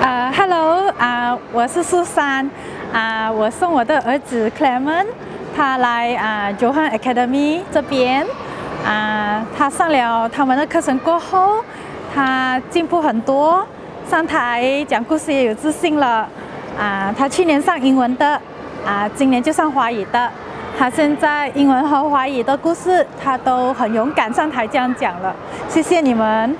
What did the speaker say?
啊，Hello，啊，我是苏珊，啊，我送我的儿子 Clement，他来啊 Johan Academy 这边，啊，他上了他们的课程过后，他进步很多，上台讲故事也有自信了，啊，他去年上英文的，啊，今年就上华语的，他现在英文和华语的故事他都很勇敢上台这样讲了。谢谢你们。